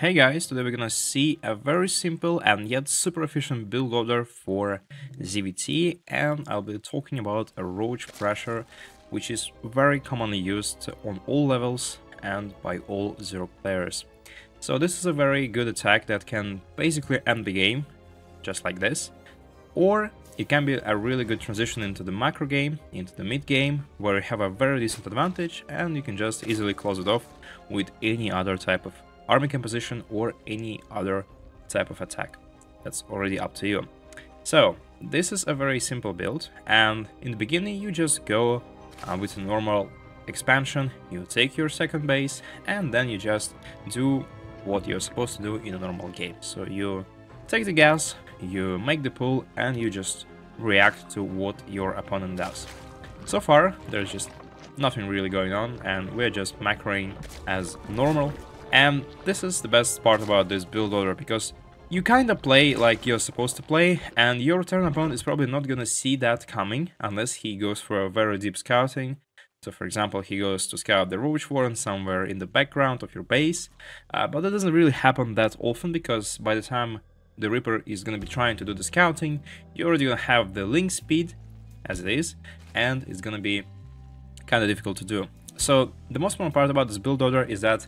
Hey guys, today we're gonna see a very simple and yet super efficient build order for ZVT and I'll be talking about a roach pressure which is very commonly used on all levels and by all Zerg players. So this is a very good attack that can basically end the game, just like this, or it can be a really good transition into the macro game, into the mid game, where you have a very decent advantage and you can just easily close it off with any other type of army composition or any other type of attack. That's already up to you. So, this is a very simple build, and in the beginning you just go uh, with a normal expansion, you take your second base, and then you just do what you're supposed to do in a normal game. So you take the gas, you make the pool, and you just react to what your opponent does. So far, there's just nothing really going on, and we're just macroing as normal, and this is the best part about this build order, because you kinda play like you're supposed to play, and your Terran opponent is probably not gonna see that coming, unless he goes for a very deep scouting. So for example, he goes to scout the Roach Warren somewhere in the background of your base, uh, but that doesn't really happen that often, because by the time the Reaper is gonna be trying to do the scouting, you're already gonna have the ling speed, as it is, and it's gonna be kinda difficult to do. So the most important part about this build order is that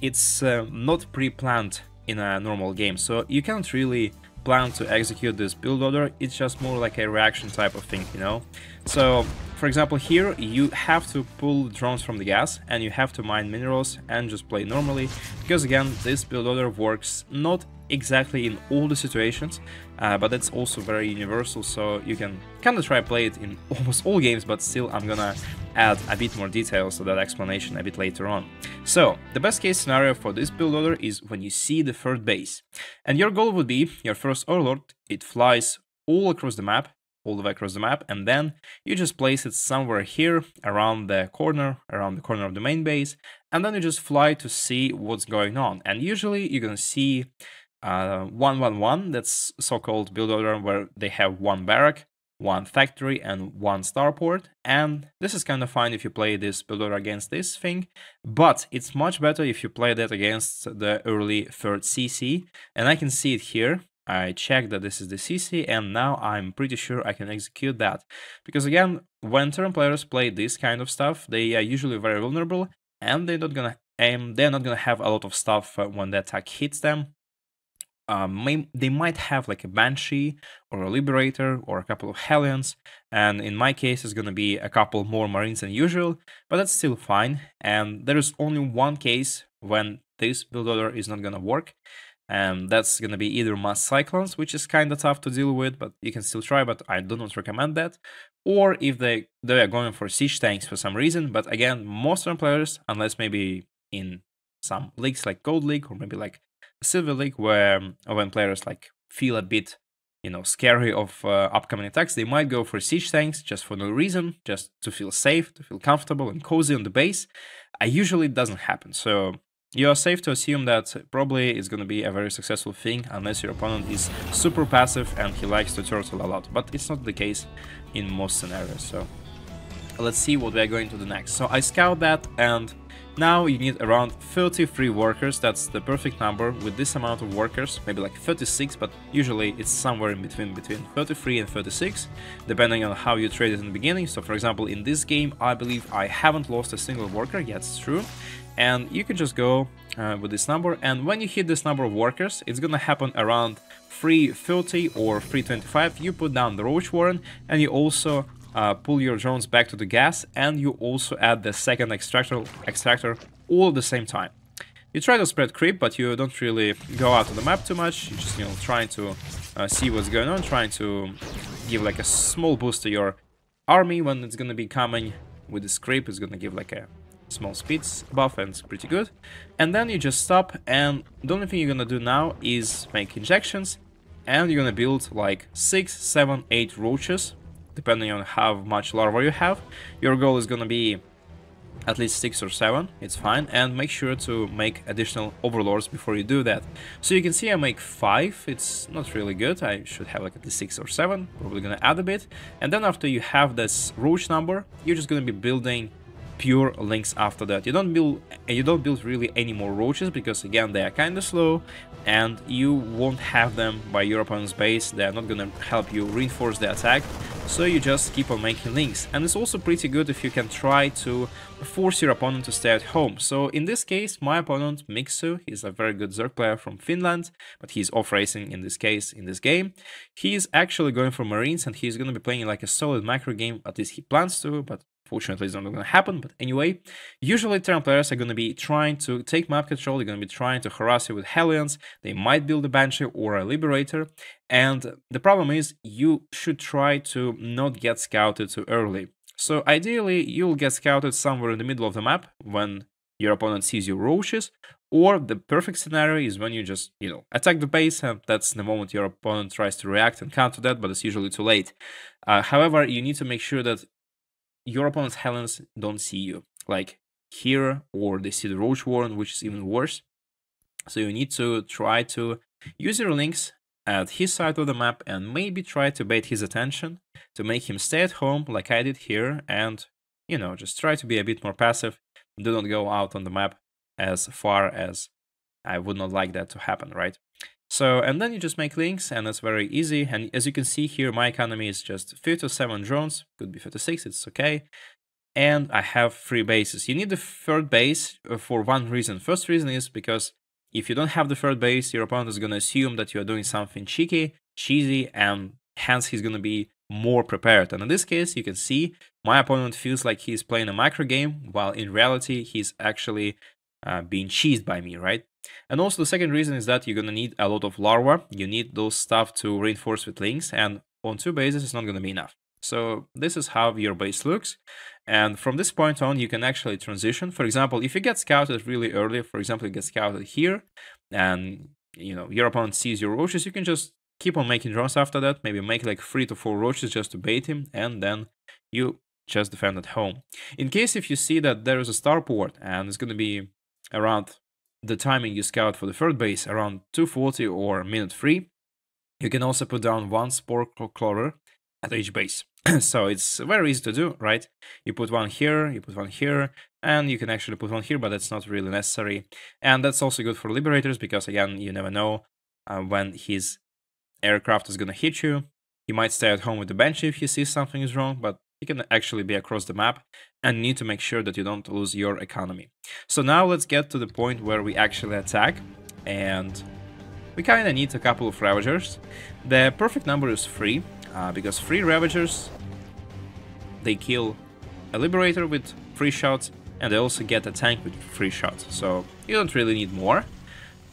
it's uh, not pre-planned in a normal game, so you can't really plan to execute this build order, it's just more like a reaction type of thing, you know? So, for example, here you have to pull drones from the gas and you have to mine minerals and just play normally, because again, this build order works not exactly in all the situations, uh, but that's also very universal, so you can kind of try play it in almost all games, but still I'm gonna add a bit more details to that explanation a bit later on. So, the best case scenario for this build order is when you see the third base, and your goal would be, your first Overlord, it flies all across the map, all the way across the map, and then you just place it somewhere here, around the corner, around the corner of the main base, and then you just fly to see what's going on. And usually you're gonna see uh, 111, that's so-called build order where they have one barrack, one factory and one starport. And this is kind of fine if you play this build order against this thing but it's much better if you play that against the early third CC and I can see it here. I checked that this is the CC and now I'm pretty sure I can execute that. Because again when Terran players play this kind of stuff they are usually very vulnerable and they're not gonna aim they're not gonna have a lot of stuff uh, when the attack hits them um, may, they might have like a Banshee or a Liberator or a couple of Hellions, and in my case it's gonna be a couple more Marines than usual, but that's still fine, and there is only one case when this build order is not gonna work, and that's gonna be either Mass Cyclones, which is kinda tough to deal with, but you can still try, but I do not recommend that, or if they, they are going for Siege Tanks for some reason, but again, most of players, unless maybe in some leagues like Gold League or maybe like Silver League, where um, when players like feel a bit, you know, scary of uh, upcoming attacks, they might go for siege tanks just for no reason, just to feel safe, to feel comfortable and cozy on the base. Uh, usually it doesn't happen, so you are safe to assume that probably it's going to be a very successful thing unless your opponent is super passive and he likes to turtle a lot, but it's not the case in most scenarios, so let's see what we're going to do next. So I scout that and now you need around 33 workers, that's the perfect number. With this amount of workers, maybe like 36, but usually it's somewhere in between, between 33 and 36, depending on how you trade it in the beginning. So for example, in this game, I believe I haven't lost a single worker, yet it's true, and you can just go uh, with this number, and when you hit this number of workers, it's gonna happen around 330 or 325, you put down the Roach Warren, and you also uh, pull your drones back to the gas, and you also add the second extractor, extractor all at the same time. You try to spread creep, but you don't really go out on the map too much. You're just, you know, trying to uh, see what's going on, trying to give like a small boost to your army when it's gonna be coming. With this creep, it's gonna give like a small speeds buff and it's pretty good. And then you just stop, and the only thing you're gonna do now is make injections, and you're gonna build like 6, 7, 8 roaches depending on how much larva you have. Your goal is gonna be at least 6 or 7, it's fine, and make sure to make additional overlords before you do that. So you can see I make 5, it's not really good, I should have like at least 6 or 7, probably gonna add a bit, and then after you have this roach number, you're just gonna be building pure lings after that. You don't build you don't build really any more roaches because again they are kind of slow and you won't have them by your opponent's base. They are not gonna help you reinforce the attack. So you just keep on making lings. And it's also pretty good if you can try to force your opponent to stay at home. So in this case, my opponent, Mixu, he's a very good Zerg player from Finland, but he's off racing in this case, in this game. He's actually going for Marines and he's going to be playing like a solid macro game, at least he plans to, but Fortunately, it's not going to happen, but anyway, usually Terran players are going to be trying to take map control, they're going to be trying to harass you with Hellions, they might build a Banshee or a Liberator, and the problem is you should try to not get scouted too early. So ideally, you'll get scouted somewhere in the middle of the map when your opponent sees your roaches, or the perfect scenario is when you just, you know, attack the base, and that's the moment your opponent tries to react and counter that, but it's usually too late. Uh, however, you need to make sure that your opponent's Hellions don't see you, like here, or they see the Roach Warren, which is even worse. So you need to try to use your lings at his side of the map and maybe try to bait his attention to make him stay at home like I did here and, you know, just try to be a bit more passive. Do not go out on the map as far as I would not like that to happen, right? So, and then you just make lings and it's very easy. And as you can see here, my economy is just 57 drones, could be 56, it's okay. And I have three bases. You need the third base uh, for one reason. First reason is because if you don't have the third base, your opponent is going to assume that you are doing something cheeky, cheesy, and hence he's going to be more prepared. And in this case, you can see my opponent feels like he's playing a micro game, while in reality, he's actually uh, being cheesed by me, right? And also the second reason is that you're gonna need a lot of larva. You need those stuff to reinforce with lings, and on two bases it's not gonna be enough. So this is how your base looks. And from this point on, you can actually transition. For example, if you get scouted really early, for example, you get scouted here, and you know your opponent sees your roaches, you can just keep on making drones after that. Maybe make like three to four roaches just to bait him, and then you just defend at home. In case if you see that there is a starport and it's to be around the timing you scout for the third base around 240 or minute 3. You can also put down one spore crawler at each base. so it's very easy to do, right? You put one here, you put one here, and you can actually put one here, but that's not really necessary. And that's also good for Liberators because, again, you never know uh, when his aircraft is going to hit you. He might stay at home with the bench if he sees something is wrong, but you can actually be across the map and need to make sure that you don't lose your economy. So now let's get to the point where we actually attack and we kind of need a couple of Ravagers. The perfect number is 3 uh, because 3 Ravagers they kill a Liberator with 3 shots and they also get a tank with 3 shots so you don't really need more.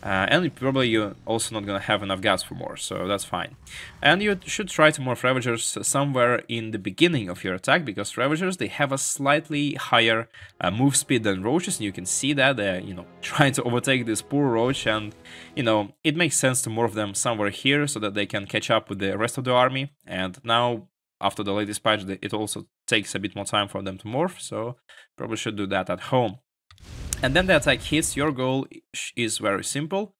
Uh, and probably you're also not gonna have enough gas for more, so that's fine. And you should try to morph Ravagers somewhere in the beginning of your attack, because Ravagers, they have a slightly higher uh, move speed than Roaches, and you can see that they're, you know, trying to overtake this poor Roach, and, you know, it makes sense to morph them somewhere here, so that they can catch up with the rest of the army, and now, after the latest patch, it also takes a bit more time for them to morph, so probably should do that at home. And then the attack hits, your goal is very simple.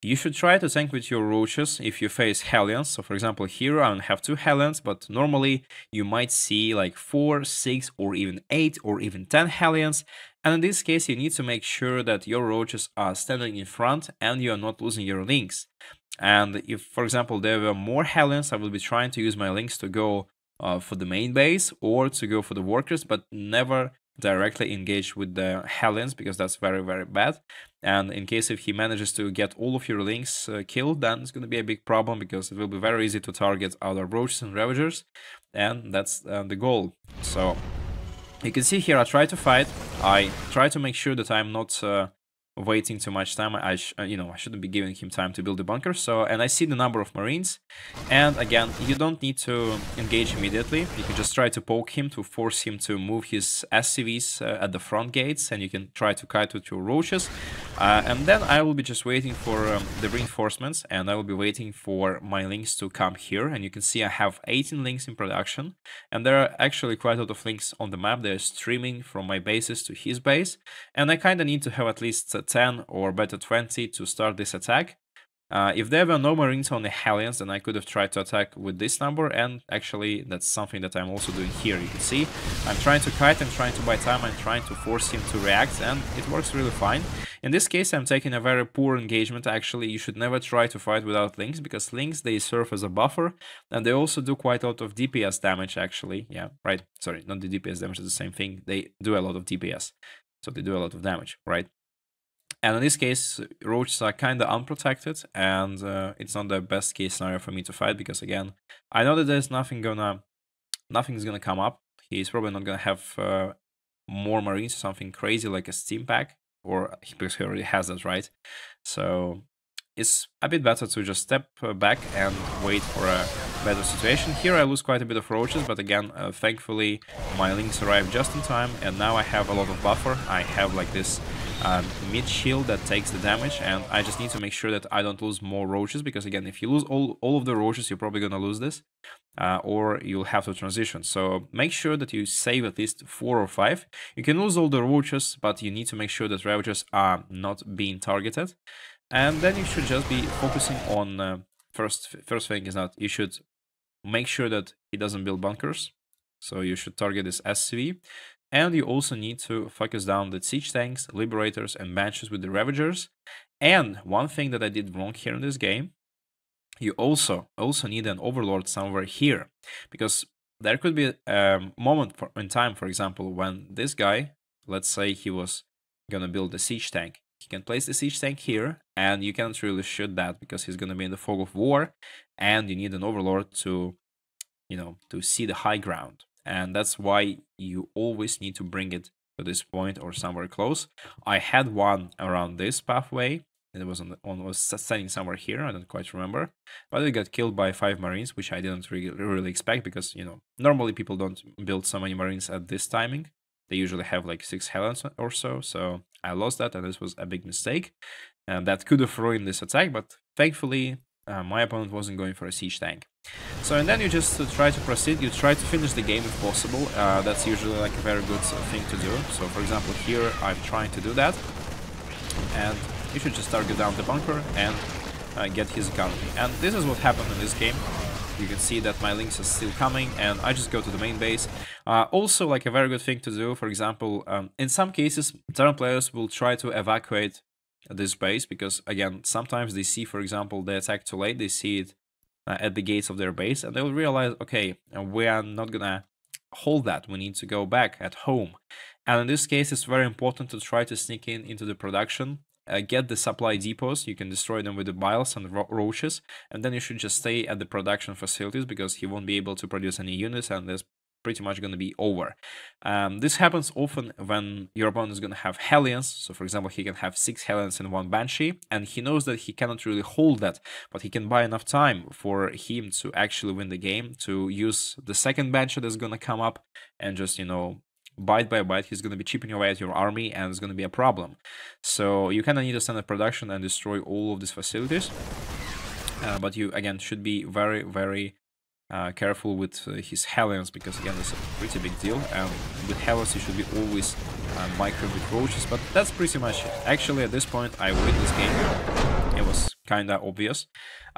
You should try to tank with your roaches if you face Hellions. So for example, here I have two Hellions, but normally you might see like 4, 6 or even 8 or even 10 Hellions. And in this case, you need to make sure that your roaches are standing in front and you are not losing your lings. And if, for example, there were more Hellions, I will be trying to use my lings to go uh, for the main base or to go for the workers, but never directly engage with the Hellions because that's very, very bad. And in case if he manages to get all of your lings uh, killed, then it's going to be a big problem because it will be very easy to target other Roaches and Ravagers. And that's uh, the goal. So you can see here I try to fight. I try to make sure that I'm not uh, waiting too much time. I, uh, you know, I shouldn't be giving him time to build a bunker. So, and I see the number of Marines. And again, you don't need to engage immediately. You can just try to poke him to force him to move his SCVs uh, at the front gates, and you can try to kite with your roaches. Uh, and then I will be just waiting for um, the reinforcements, and I will be waiting for my lings to come here. And you can see I have 18 lings in production, and there are actually quite a lot of lings on the map. They're streaming from my bases to his base, and I kind of need to have at least 10 or better 20 to start this attack. Uh, if there were no Marines on the Hellions, then I could have tried to attack with this number, and actually that's something that I'm also doing here. You can see I'm trying to kite, I'm trying to buy time, I'm trying to force him to react, and it works really fine. In this case, I'm taking a very poor engagement. Actually, you should never try to fight without lings, because lings, they serve as a buffer, and they also do quite a lot of DPS damage, actually. Yeah, right, sorry, not the DPS damage, it's the same thing. They do a lot of DPS, so they do a lot of damage, right? And in this case, roaches are kind of unprotected, and uh, it's not the best case scenario for me to fight because again, I know that there's nothing gonna, nothing's gonna come up. He's probably not gonna have uh, more marines or something crazy like a stim pack, or because he already has that, right? So it's a bit better to just step uh, back and wait for a better situation. Here I lose quite a bit of roaches, but again, uh, thankfully my lings arrive just in time, and now I have a lot of buffer. I have like this um, mid shield that takes the damage and I just need to make sure that I don't lose more roaches because again if you lose all, all of the roaches you're probably gonna lose this uh, or you'll have to transition. So make sure that you save at least four or five. You can lose all the roaches but you need to make sure that roaches are not being targeted. And then you should just be focusing on uh, first first thing is that you should make sure that he doesn't build bunkers. So you should target this SCV and you also need to focus down the siege tanks, liberators, and banshees with the ravagers. And one thing that I did wrong here in this game, you also also need an overlord somewhere here, because there could be a um, moment for, in time, for example, when this guy, let's say he was gonna build a siege tank, he can place the siege tank here, and you can't really shoot that because he's gonna be in the fog of war, and you need an overlord to, you know, to see the high ground and that's why you always need to bring it to this point or somewhere close. I had one around this pathway, it was on, on was standing somewhere here. I don't quite remember, but it got killed by five marines, which I didn't really really expect because you know normally people don't build so many marines at this timing. They usually have like six hellions or so, so I lost that, and this was a big mistake. And that could have ruined this attack, but thankfully uh, my opponent wasn't going for a siege tank. So and then you just uh, try to proceed, you try to finish the game if possible, uh, that's usually like a very good uh, thing to do. So for example here I'm trying to do that, and you should just target down the bunker and uh, get his economy. And this is what happened in this game. You can see that my lings are still coming and I just go to the main base. Uh, also like a very good thing to do, for example, um, in some cases Terran players will try to evacuate this base because again sometimes they see for example the attack too late they see it at the gates of their base and they'll realize okay we are not gonna hold that. We need to go back at home. And in this case it's very important to try to sneak in into the production uh, get the supply depots. You can destroy them with the biles and ro roaches and then you should just stay at the production facilities because he won't be able to produce any units and there's pretty much going to be over. Um, this happens often when your opponent is going to have Hellions. So, for example, he can have six Hellions and one Banshee, and he knows that he cannot really hold that, but he can buy enough time for him to actually win the game, to use the second Banshee that's going to come up and just, you know, bite by bite he's going to be chipping away at your army and it's going to be a problem so you kind of need to send a production and destroy all of these facilities uh, but you again should be very very uh, careful with uh, his Hellions because again it's a pretty big deal. And with Hellions you should be always uh, micro with roaches but that's pretty much it. Actually at this point I win this game, it was kinda obvious,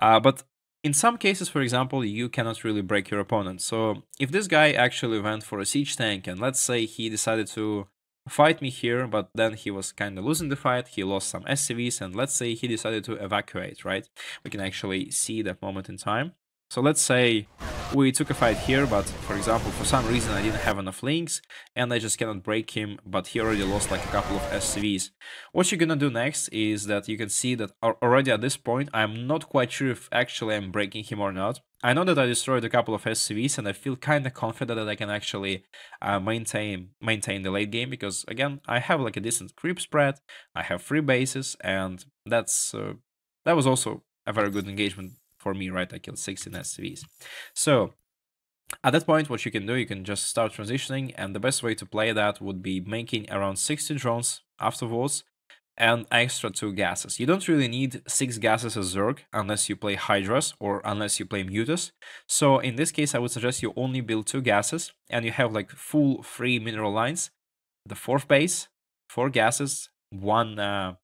uh, but in some cases for example you cannot really break your opponent. So if this guy actually went for a siege tank and let's say he decided to fight me here but then he was kind of losing the fight he lost some SCVs and let's say he decided to evacuate right? We can actually see that moment in time so let's say we took a fight here, but for example, for some reason I didn't have enough lings and I just cannot break him, but he already lost like a couple of SCVs. What you're gonna do next is that you can see that already at this point, I'm not quite sure if actually I'm breaking him or not. I know that I destroyed a couple of SCVs and I feel kind of confident that I can actually uh, maintain maintain the late game because again, I have like a decent creep spread, I have three bases and that's uh, that was also a very good engagement for me, right? I killed 16 SCVs. So at that point, what you can do, you can just start transitioning, and the best way to play that would be making around 60 drones afterwards and extra two gases. You don't really need six gases as Zerg unless you play Hydras or unless you play Mutas. So in this case, I would suggest you only build two gases and you have like full free mineral lines. The fourth base, four gases, one uh,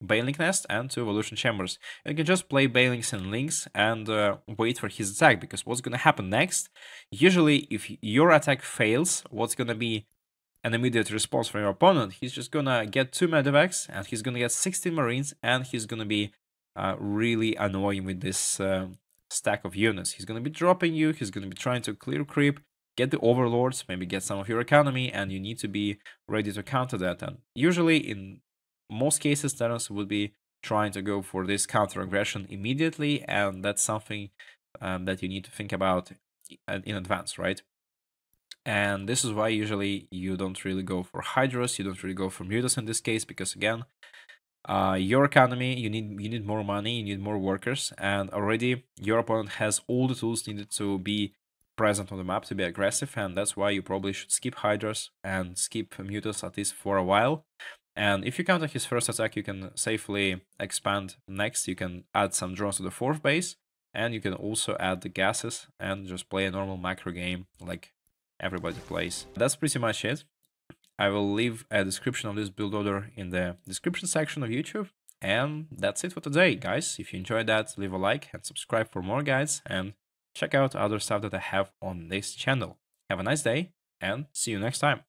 Baneling Nest and two Evolution Chambers. You can just play Banelings and Lings and uh, wait for his attack, because what's gonna happen next, usually if your attack fails, what's gonna be an immediate response from your opponent, he's just gonna get two Medivacs, and he's gonna get 16 Marines, and he's gonna be uh, really annoying with this uh, stack of units. He's gonna be dropping you, he's gonna be trying to clear creep, get the overlords, maybe get some of your economy, and you need to be ready to counter that. And usually, in most cases, Terrans would be trying to go for this counter aggression immediately, and that's something um, that you need to think about in advance, right? And this is why usually you don't really go for Hydras, you don't really go for Mutas in this case, because again, uh, your economy, you need you need more money, you need more workers, and already your opponent has all the tools needed to be present on the map to be aggressive, and that's why you probably should skip Hydras and skip Mutas at least for a while. And if you counter his first attack, you can safely expand next. You can add some drones to the fourth base, and you can also add the gases and just play a normal macro game like everybody plays. That's pretty much it. I will leave a description of this build order in the description section of YouTube. And that's it for today, guys. If you enjoyed that, leave a like and subscribe for more guides. And check out other stuff that I have on this channel. Have a nice day and see you next time.